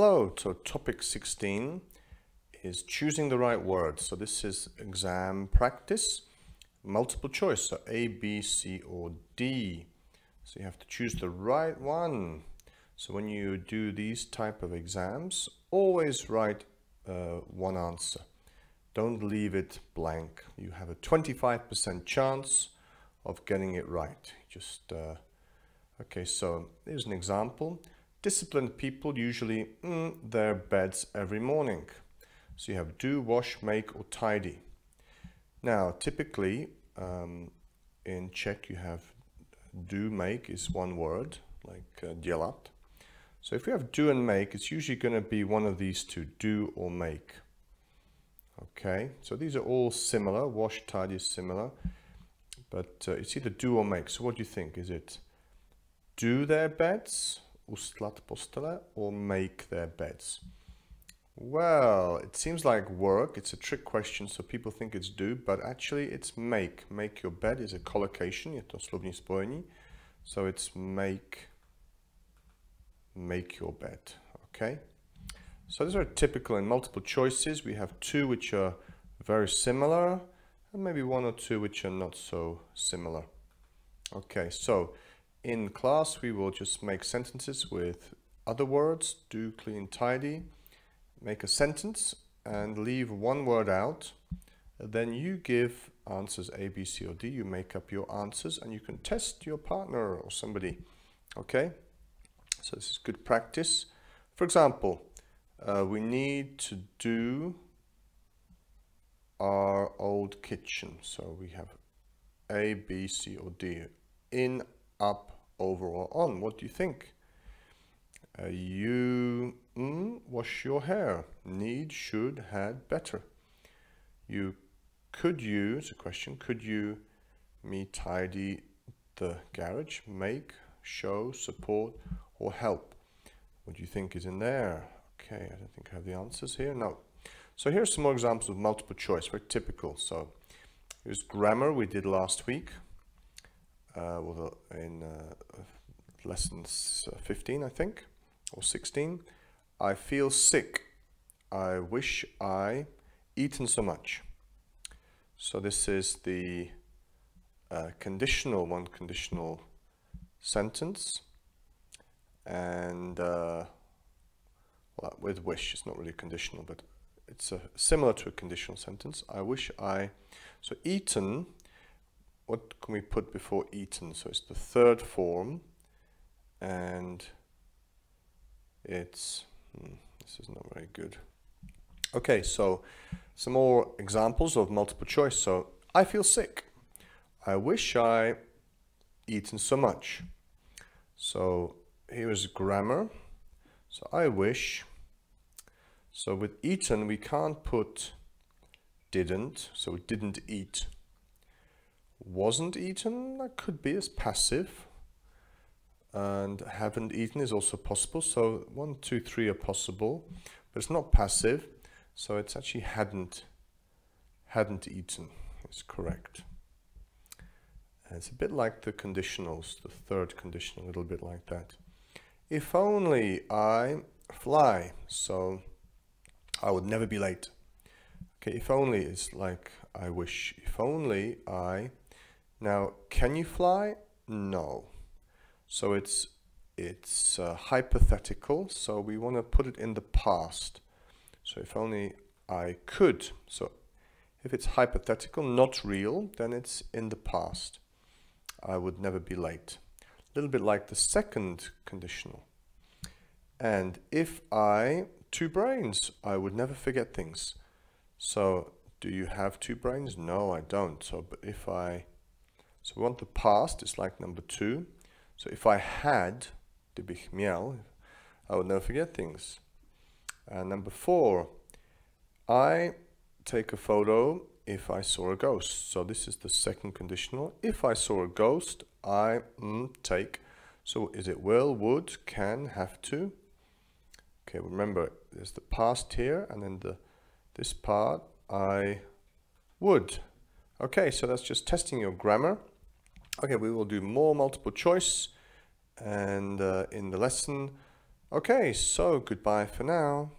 Hello, so topic 16 is choosing the right word. So this is exam practice, multiple choice, so A, B, C or D. So you have to choose the right one. So when you do these type of exams, always write uh, one answer. Don't leave it blank. You have a 25% chance of getting it right. Just, uh, okay, so here's an example. Disciplined people usually mm, their beds every morning. So you have do, wash, make or tidy. Now typically um, in Czech you have do, make is one word like uh, dělat. So if we have do and make it's usually going to be one of these two, do or make. Okay, so these are all similar, wash, tidy is similar, but uh, it's either do or make. So what do you think? Is it do their beds ustlat postele or make their beds? Well, it seems like work. It's a trick question, so people think it's do, but actually it's make. Make your bed is a collocation, je to slovní spojení. So it's make, make your bed, okay? So these are typical and multiple choices. We have two which are very similar, and maybe one or two which are not so similar. Okay, so in class, we will just make sentences with other words, do, clean, tidy, make a sentence and leave one word out. Then you give answers A, B, C, or D. You make up your answers and you can test your partner or somebody. Okay, so this is good practice. For example, uh, we need to do our old kitchen. So we have A, B, C, or D. In, up, over or on. What do you think? Uh, you mm, wash your hair. Need, should, had, better. You could use a question. Could you me tidy the garage? Make, show, support, or help. What do you think is in there? Okay, I don't think I have the answers here. No. So here's some more examples of multiple choice, very typical. So here's grammar we did last week uh, well, in uh, lessons 15, I think, or 16. I feel sick. I wish I eaten so much. So this is the uh, conditional, one conditional sentence. And uh, well, with wish, it's not really conditional, but it's a, similar to a conditional sentence. I wish I, so eaten what can we put before eaten? So it's the third form and it's, hmm, this is not very good. Okay, so some more examples of multiple choice. So I feel sick. I wish I eaten so much. So here is grammar. So I wish. So with eaten, we can't put didn't. So we didn't eat wasn't eaten, that could be as passive. And haven't eaten is also possible. So one, two, three are possible, but it's not passive. So it's actually hadn't, hadn't eaten is correct. And it's a bit like the conditionals, the third conditional, a little bit like that. If only I fly, so I would never be late. Okay, if only is like I wish. If only I now, can you fly? No. So it's it's uh, hypothetical, so we want to put it in the past. So if only I could. So if it's hypothetical, not real, then it's in the past. I would never be late. A little bit like the second conditional. And if I, two brains, I would never forget things. So do you have two brains? No, I don't. So but if I so we want the past, it's like number two. So if I had, gdyby miał, I would never forget things. And number four, I take a photo if I saw a ghost. So this is the second conditional. If I saw a ghost, I mm, take. So is it will, would, can, have to? Okay, remember there's the past here and then the this part I would. Okay, so that's just testing your grammar. Okay, we will do more multiple choice and uh, in the lesson Okay, so goodbye for now.